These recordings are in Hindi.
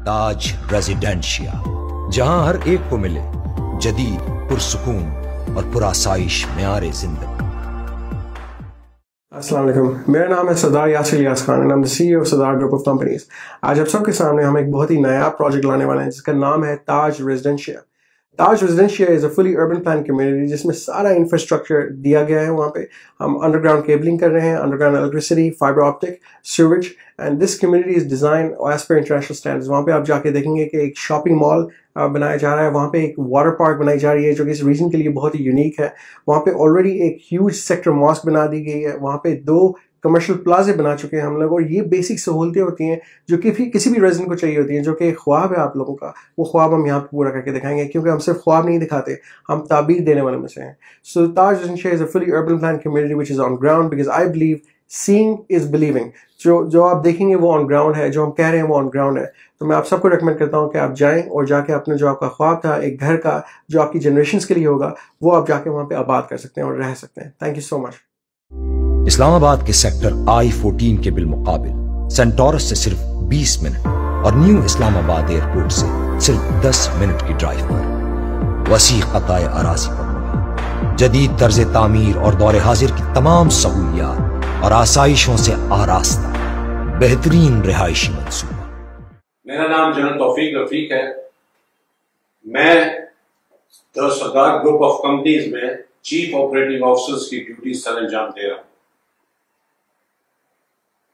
ताज रेजिडेंशिया, जहाँ हर एक को मिले जदीद, पुरसकून और पुरासाइश मैार ज़िंदगी। असलम मेरा नाम है Sardar Yasir Yas Khan and C M Sadar group of companies आज आप सबके सामने हम एक बहुत ही नया प्रोजेक्ट लाने वाले हैं, जिसका नाम है Taj Residencia. Taj Residencia is a fully urban plan community जिसमें सारा इंफ्रास्ट्रक्चर दिया गया है वहाँ पे। हम अंडरग्राउंड केबलिंग कर रहे हैं underground electricity fibre optic sewage and this community is design as per international stand वहाँ पे आप जाके देखेंगे कि एक शॉपिंग मॉल बनाया जा रहा है। वहाँ पे एक वाटर पार्क बनाई जा रही है जो कि इस रीजन के लिए बहुत ही यूनिक है। वहाँ पे ऑलरेडी एक ह्यूज सेक्टर मॉस्क बना दी गई है। वहाँ पे दो कमर्शियल प्लाजे बना चुके हैं हम लोग, और ये बेसिक सहूलतें होती हैं जो कि भी किसी भी रेजिडेंट को चाहिए होती हैं, जो कि ख्वाब है आप लोगों का। वो ख्वाब हम यहाँ पर पूरा करके दिखाएँगे, क्योंकि हम सिर्फ़ ख्वाब नहीं दिखाते, हम ताबीर देने वाले में से हैं। So Taj is a fully urban plan community which is on ground because I believe seeing is believing जो जो आप देखेंगे वो ऑन ग्राउंड है, जो हम कह रहे हैं वो ऑन ग्राउंड है। तो मैं आप सबको रिकमेंड करता हूँ कि आप जाएँ और जाके अपने जो आपका ख्वाब था, एक घर का, जो आपकी जनरेशन के लिए होगा, वो आप जाके वहाँ पे आबाद कर सकते हैं और रह सकते हैं। Thank you so much Islamabad के सेक्टर आई फोर्टीन के बिलमुकाबिल, सेंटोरस से सिर्फ़ 20 मिनट और न्यू इस्लामाबाद एयरपोर्ट से सिर्फ़ 10 मिनट की ड्राइव पर। वसी कताए अराजी पर जदीद तर्ज तामीर और दौर हाजिर की तमाम सहूलियात और आसाइशों से आरास्ता, बेहतरीन रिहायशी मंसूबा। मेरा नाम जनरल तौफीक रफीक है। मैं सरदार ग्रुप ऑफ़ कंपनीज़ में चीफ ऑपरेटिंग ऑफिसर्स की ड्यूटी सर अंजाम दे रहा हूँ।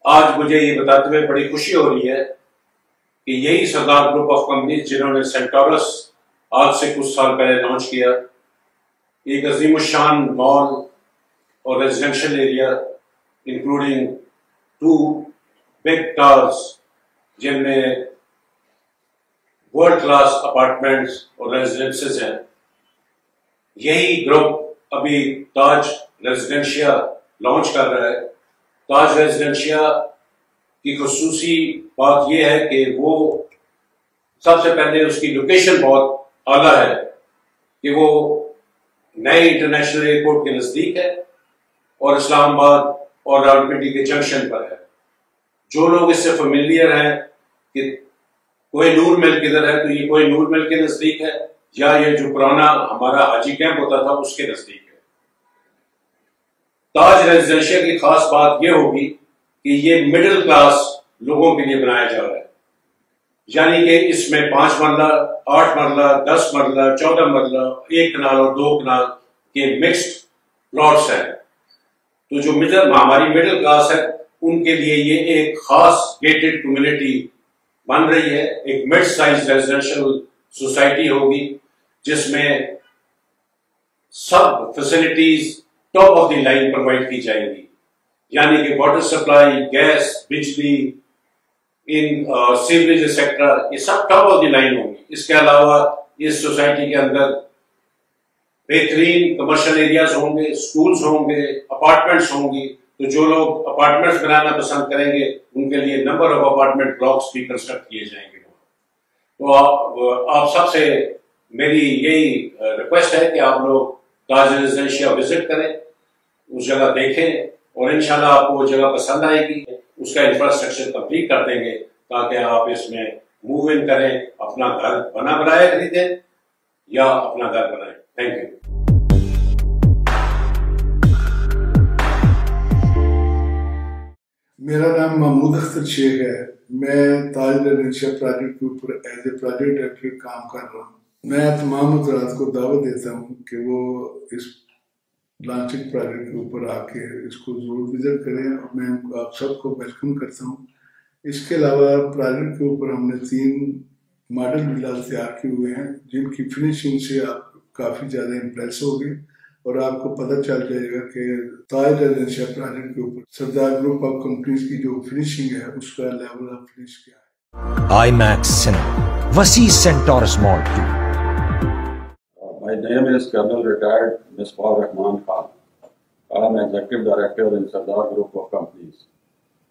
आज मुझे ये बताते हुए बड़ी खुशी हो रही है कि यही सरदार ग्रुप ऑफ़ कंपनीज़ जिन्होंने सेंटोरस आज से कुछ साल पहले लॉन्च किया। एक अजीम शान मॉल और residential area including two big towers, जिनमें वर्ल्ड क्लास अपार्टमेंट्स और रेजिडेंसेस हैं। यही ग्रुप अभी ताज रेजिडेंशिया लॉन्च कर रहा है। ताज रेजिडेंशिया की खसूसी बात यह है कि वो सबसे पहले उसकी लोकेशन बहुत आला है कि वो नए इंटरनेशनल एयरपोर्ट के नज़दीक है और इस्लामाबाद और रावलपिंडी के जंक्शन पर है। जो लोग इससे फेमिलियर हैं कि कोई नूर मिल किधर है तो ये कोई नूर मिल के नज़दीक है या ये जो पुराना हमारा हाजी कैंप होता था उसके नज़दीक ताज रेजिडेंशियल की खास बात यह होगी कि ये मिडिल क्लास लोगों के लिए बनाया जा रहा है। यानी कि इसमें पाँच मरला, आठ मरला, दस मरला, चौदह मरला, एक कनाल और दो कनाल के मिक्स्ड प्लॉट्स हैं। तो जो मिडिल हमारी मिडिल क्लास है, उनके लिए ये एक खास गेटेड कम्युनिटी बन रही है। एक मिड साइज़ रेजिडेंशियल सोसाइटी होगी, जिसमें सब facilities top of the line provide की जाएँगी। यानी कि वाटर सप्लाई गैस बिजली, इन सीवरेज सेक्टर ये सब टॉप ऑफ़ द लाइन होंगी। इसके अलावा इस सोसाइटी के अंदर बेहतरीन कमर्शियल एरियाज़ होंगे स्कूल्स होंगे अपार्टमेंट्स होंगी। तो जो लोग अपार्टमेंट्स बनाना पसंद करेंगे, उनके लिए नंबर ऑफ़ अपार्टमेंट ब्लॉक्स भी कंस्ट्रक्ट किए जाएँगे। तो आप आप सबसे मेरी यही रिक्वेस्ट है कि आप लोग ताज रेजिडेंशिया विज़िट करें, उस जगह देखें, और इंशाल्लाह आपको वो जगह पसंद आएगी, उसका इंफ्रास्ट्रक्चर कंप्लीट कर देंगे, ताकि आप इसमें मूव इन करें, अपना घर बना बनाया खरीदें, या अपना घर बनाएँ। थैंक यू मेरा नाम महमूद अख्तर शेख है। मैं ताज रेजिडेंशियल प्रोजेक्ट के ऊपर एज ए प्रोजेक्ट डायरेक्टर काम कर रहा हूँ। मैं तमाम हजरात को दावत देता हूँ कि वो इस लॉन्चिंग प्रोजेक्ट के ऊपर आके इसको ज़रूर विज़िट करें और मैं आप सबको वेलकम करता हूँ। इसके अलावा प्रोजेक्ट के ऊपर हमने तीन मॉडल बिलाल तैयार किए हुए हैं, जिनकी फिनिशिंग से आप काफ़ी ज़्यादा इम्प्रेस हो गए और आपको पता चल जाएगा कि ताज रेजिडेंशियल प्रोजेक्ट के ऊपर सरदार ग्रुप ऑफ़ कंपनीज़ की जो फिनिशिंग है, उसका लेवल ऑफ़ फिनिश क्या है। I max cinema Vashi Centaurus mall to My name is Colonel Retired Misbah Rahman Khan. I am Executive Director in Sardar Group of Companies.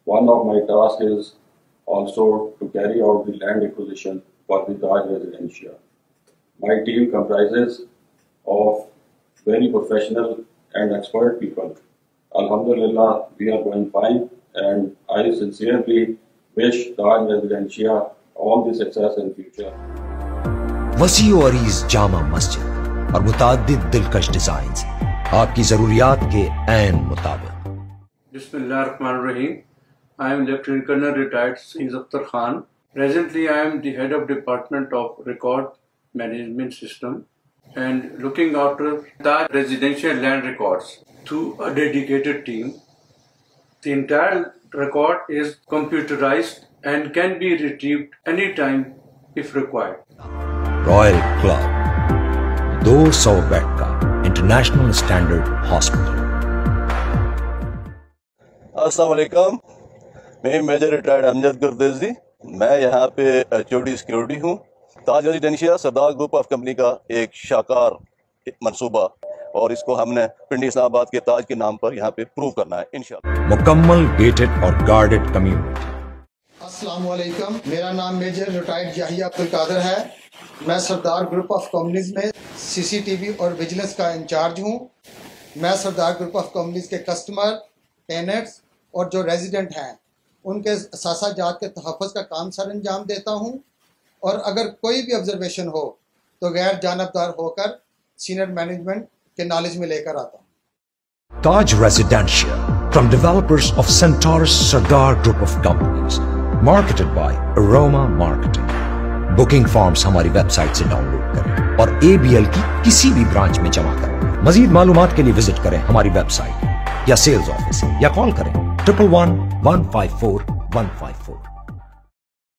One of my tasks is also to carry out the land acquisition for the Taj Residencia. My team comprises of very professional and expert people. Alhamdulillah, we are going fine and I sincerely wish Taj Residential all the success in future. Wasi Ori's Jama Masjid और मुताद दिलकश डिज़ाइन आपकी जरूरियात के एन मुताबिक. I am Lieutenant Colonel retired Saeed Akhtar Khan. Presently, I am the head of Department of Record Management System and looking after the residential land records through a dedicated team. The entire record is computerized and can be retrieved anytime if required. Royal club 200 bed का इंटरनेशनल स्टैंडर्ड हॉस्पिटल असलकम मैं मेजर रिटायर्ड अमजद गुरदेजी मैं यहाँ पे एच सिक्योरिटी हूँ। Taj Residencia Sardar group of company का एक शाकार मनसूबा। और इसको हमने पिंडी इस्लामाबाद के ताज के नाम पर यहाँ पे प्रूव करना है इंशाल्लाह। मुकम्मल गेटेड और गार्डेड कम्युनिटी अस्सलाम वालेकुम मेरा नाम मेजर रिटायर्ड याहिया अब्दुल कादर है। मैं सरदार ग्रुप ऑफ़ कंपनीज़ में सीसीटीवी और विजिलेंस का इंचार्ज हूँ। मैं सरदार ग्रुप ऑफ़ कंपनीज़ के कस्टमर टेनेट्स और जो रेजिडेंट हैं, उनके सासा जात के तहफ़ का काम सर अंजाम देता हूँ। और अगर कोई भी ऑब्जर्वेशन हो तो गैर जानबदार होकर सीनियर मैनेजमेंट के नॉलेज में लेकर आता हूँ। Taj residential from developers of Centaurus Sardar group of companies, marketed by Aroma Marketing. Booking forms हमारी वेबसाइट से डाउनलोड करें और एबीएल की किसी भी ब्रांच में जमा करें। मजीद मालूम के लिए विज़िट करें हमारी वेबसाइट या सेल्स ऑफ़िस या कॉल करें। Triple one one five four one five four